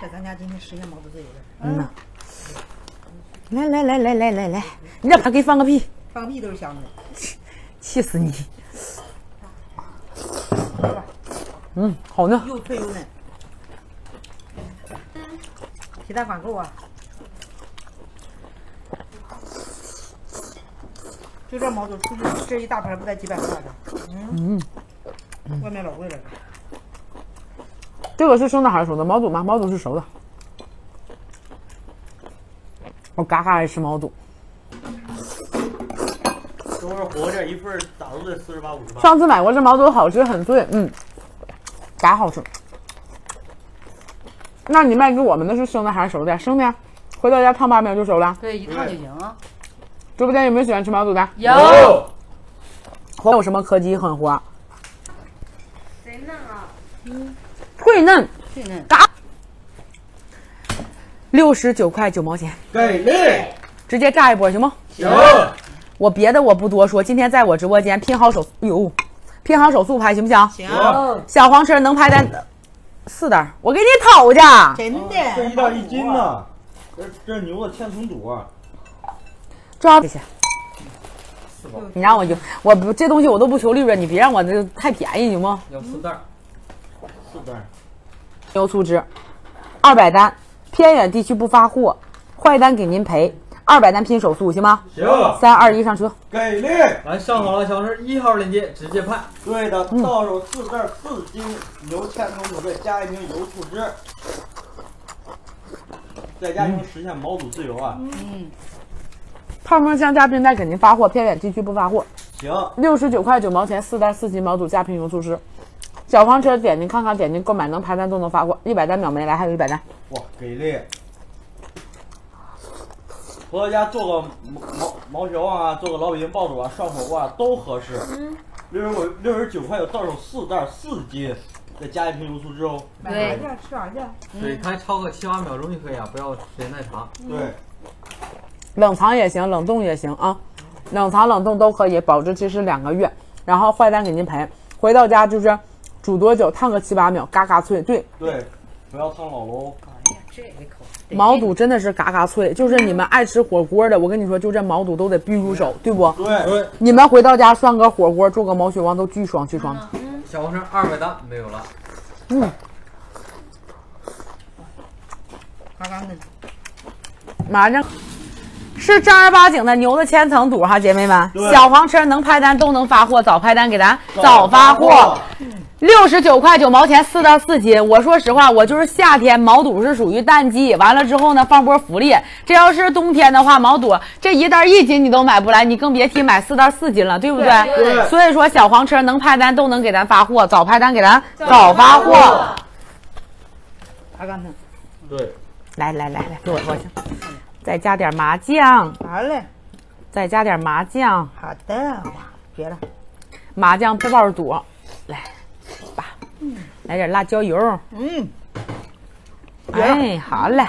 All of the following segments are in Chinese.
这咱家今天实现毛肚自由了。嗯呐。来来来来来来来，你让他给放个屁，放个屁都是香的。气死你！嗯，好呢。又脆又嫩。皮蛋管够啊！就这毛肚，出去这一大盘不得几百块的？嗯，外面老贵了。这个是生的还是熟的？毛肚吗？毛肚是熟的。我嘎嘎爱吃毛肚。等会儿火锅店一份儿咋都得四十八五十八。上次买过这毛肚，好吃，很脆，嗯，嘎好吃。那你卖给我们的是生的还是熟的呀？生的呀，回到家烫八秒就熟了。对，一烫就行。直播间有没有喜欢吃毛肚的？有。还有什么科技狠活？谁嫩啊？脆嫩，脆嫩。嘎。六十九块九毛钱，给力！直接炸一波行吗？行。我别的我不多说，今天在我直播间拼好手，哎呦，拼好手速拍行不行？行。小黄车能拍单四袋，我给你讨去。真的。这一袋一斤呢。这这牛的千层肚啊。抓谢谢。你让我就我不这东西我都不求利润，你别让我这太便宜行吗？要四袋，四袋。牛醋汁，二百单，偏远地区不发货，坏单给您赔。二百单拼手速行吗？行。三二一上车。给力！来上好了，小车一号链接直接拍。对的，到手四袋四斤牛千层肚，再加一瓶油醋汁，在家就能实现毛肚自由啊！嗯。泡沫香加冰袋给您发货，偏远地区不发货。行。六十九块九毛钱四袋四斤毛肚加瓶油醋汁。小黄车点进看看，点进购买能排单都能发货，一百单秒没来，还有一百单。哇，给力！回到家做个毛毛毛血旺啊，做个老北京爆肚啊，涮火锅啊都合适。嗯。六十九六十九块九到手四袋四斤，再加一瓶油醋汁哦。对。吃啥去？水开超个七八秒钟就可以啊，不要时间太长。对。冷藏也行，冷冻也行啊，冷藏冷冻都可以，保质期是两个月。然后坏单给您赔，回到家就是煮多久，烫个七八秒，嘎嘎脆。对对，不要烫老喽。哎呀，这一口。毛肚真的是嘎嘎脆，就是你们爱吃火锅的，我跟你说，就这毛肚都得必入手，对不？对对。你们回到家涮个火锅，做个毛血旺都巨爽巨爽。嗯。小黄车二百单没有了。嗯。嘎嘎嫩。马上。是正儿八经的牛的千层肚哈，姐妹们，小黄车能拍单都能发货，早拍单给咱早发货，六十九块九毛钱四袋四斤。我说实话，我就是夏天毛肚是属于淡季，完了之后呢放波福利。这要是冬天的话，毛肚这一袋一斤你都买不来，你更别提买四袋四斤了，对不对？对。所以说小黄车能拍单都能给咱发货，早拍单给咱早发货。阿刚呢？对。来来来来，给我过去。再加点麻酱，好嘞。再加点麻酱，好的。绝了，麻酱不爆肚，来，吧，嗯，来点辣椒油，嗯，哎，好嘞。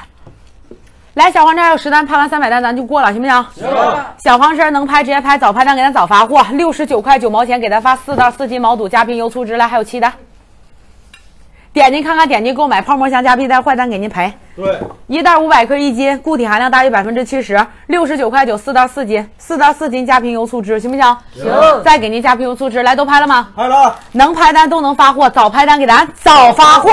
来，小黄车还有十单，拍完三百单咱就过了，行不行？行。小黄车能拍直接拍，早拍单给咱早发货，六十九块九毛钱给咱发四袋四斤毛肚加冰油醋汁，来，还有七单。点进看看，点击购买泡沫箱加皮带，坏单给您赔。对，一袋五百克一斤，固体含量大于百分之七十，六十九块九四袋四斤，四袋四斤加瓶油醋汁，行不行？行。再给您加瓶油醋汁，来都拍了吗？拍了。能拍单都能发货，早拍单给咱早发货。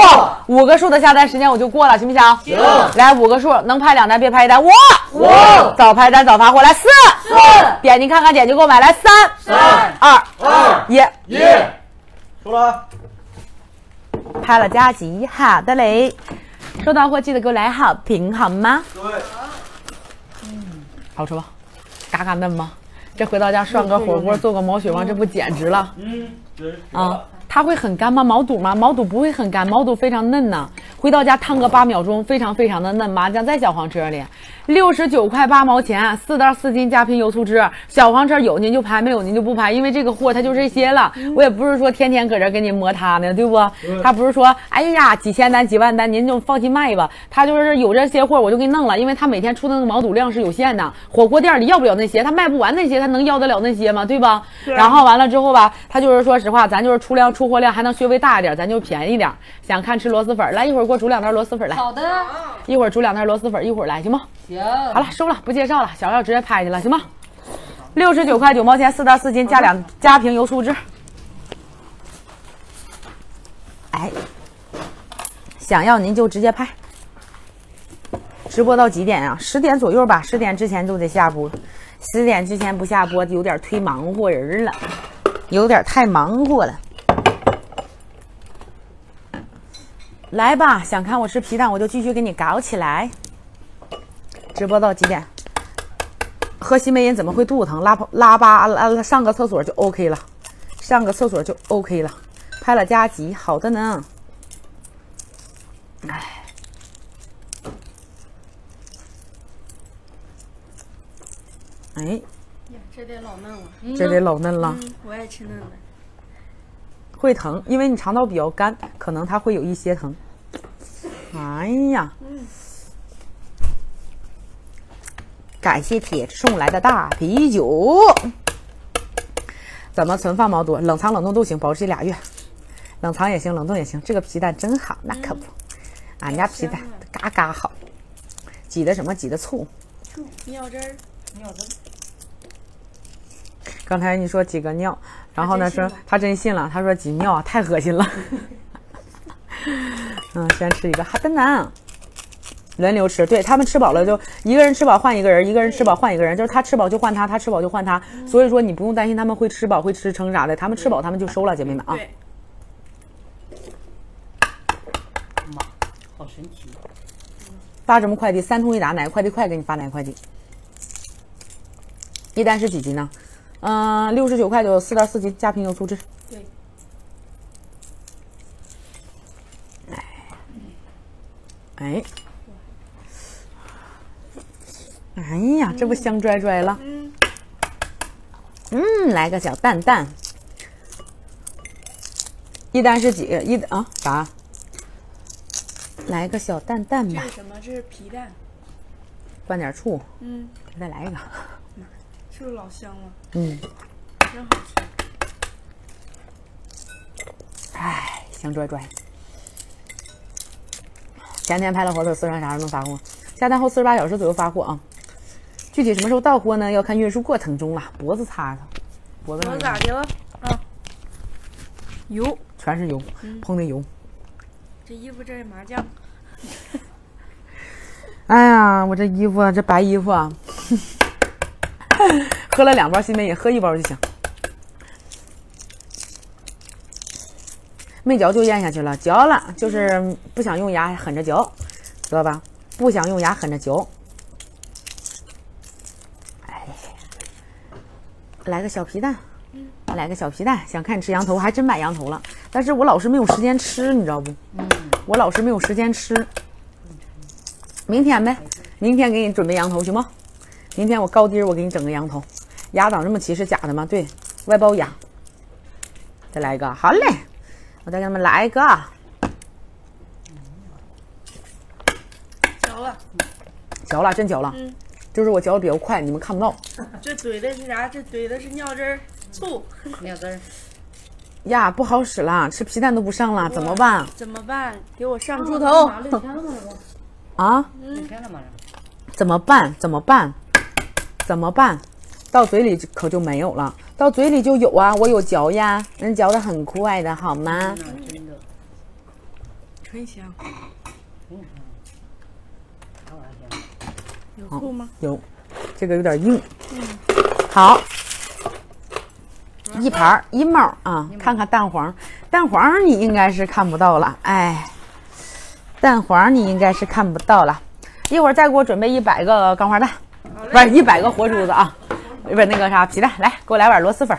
五个数的下单时间我就过了，行不行？行。来五个数，能拍两单别拍一单。五五。早拍单早发货，来四四。点进看看，点击购买，来三三二二一一。输了。拍了加急，好的嘞。收到货记得给我来好评，好吗？对。嗯，好吃吧？嘎嘎嫩吗？这回到家涮个火锅，做个毛血旺，这不简直了？嗯，啊，它会很干吗？毛肚吗？毛肚不会很干，毛肚非常嫩呢。回到家烫个八秒钟，非常非常的嫩。麻酱在小黄车里，六十九块八毛钱，四袋四斤加瓶油醋汁。小黄车有您就拍，没有您就不拍，因为这个货它就这些了。我也不是说天天搁这给你磨它呢，对不？他不是说，哎呀，几千单几万单，您就放心卖吧。他就是有这些货我就给你弄了，因为他每天出的那个毛肚量是有限的，火锅店里要不了那些，他卖不完那些，他能要得了那些吗？对吧？然后完了之后吧，他就是说实话，咱就是出量出货量还能稍微大一点，咱就便宜点。想看吃螺蛳粉，来一会儿给我煮两袋螺蛳粉来。好的，一会儿煮两袋螺蛳粉，一会儿来行吗？行。好了，收了，不介绍了，小料直接拍去了，行吗？六十九块九毛钱，四袋四斤，加两加瓶油醋汁。哎，想要您就直接拍。直播到几点啊？十点左右吧，十点之前就得下播，十点之前不下播有点忒忙活人了，有点太忙活了。来吧，想看我吃皮蛋，我就继续给你搞起来。直播到几点？喝西梅饮怎么会肚子疼？拉泡拉吧拉上个厕所就 OK 了，上个厕所就 OK 了。拍了加急，好的呢。哎，哎，呀，这得老嫩了。这得老嫩了，嗯，我爱吃嫩的。会疼，因为你肠道比较干，可能它会有一些疼。哎呀，感谢铁送来的大啤酒。怎么存放毛肚？冷藏冷冻都行，保质期俩月。冷藏也行，冷冻也行。这个皮蛋真好，那可不，俺家皮蛋嘎嘎好。挤的什么？挤的醋。醋尿汁儿，尿汁。刚才你说挤个尿，然后呢说他真信了，他说挤尿太恶心了。嗯，先吃一个，好的呢。轮流吃，对他们吃饱了就一个人吃饱换一个人，一个人吃饱换一个人，就是他吃饱就换他，他吃饱就换他。所以说你不用担心他们会吃饱会吃撑啥的，他们吃饱他们就收了，姐妹们啊。对，妈，好神奇！发什么快递？三通一达，哪个快递快给你发哪个快递。一单是几斤呢？嗯、六十九块九，四袋四斤，加瓶油醋汁。对。哎，哎呀，这不香拽拽了。嗯，嗯，来个小蛋蛋。一单是几个？一啊啥？来个小蛋蛋吧这是，什么？这是皮蛋。灌点醋，嗯，再来一个。是不是老香了？嗯，真好吃。哎，香拽拽。前天拍了火腿，四川啥时候能发货？下单后四十八小时左右发货啊。具体什么时候到货呢？要看运输过程中了。脖子擦擦，脖子上我咋的了？啊，油，全是油，碰的油。这衣服这是麻将。哎呀，我这衣服啊，这白衣服啊，喝了两包西梅饮，喝一包就行。没嚼就咽下去了，嚼了就是不想用牙狠着嚼，知道吧？不想用牙狠着嚼。哎，来个小皮蛋，来个小皮蛋，想看你吃羊头，还真买羊头了，但是我老是没有时间吃，你知道不？我老是没有时间吃。明天呗，明天给你准备羊头行吗？明天我高低我给你整个羊头，牙长这么齐是假的吗？对，外包牙。再来一个，好嘞，我再给他们来一个。嚼了，嚼了，真嚼了，嗯就是我嚼的比较快，你们看不到 这怼的是啥？这怼的是尿汁儿、醋。尿汁儿。呀，不好使了，吃皮蛋都不上了，怎么办怎么办？给我上猪头。啊？怎么办？怎么办？怎么办？到嘴里可就没有了，到嘴里就有啊，我有嚼呀，人嚼的很快的，好吗？那真的。纯香。有醋吗？有，这个有点硬。好，一盘一帽啊，看看蛋黄，蛋黄你应该是看不到了，哎，蛋黄你应该是看不到了。一会儿再给我准备一百个钢花蛋，不是一百个活珠子啊，不是那个啥皮蛋，来给我来碗螺蛳粉。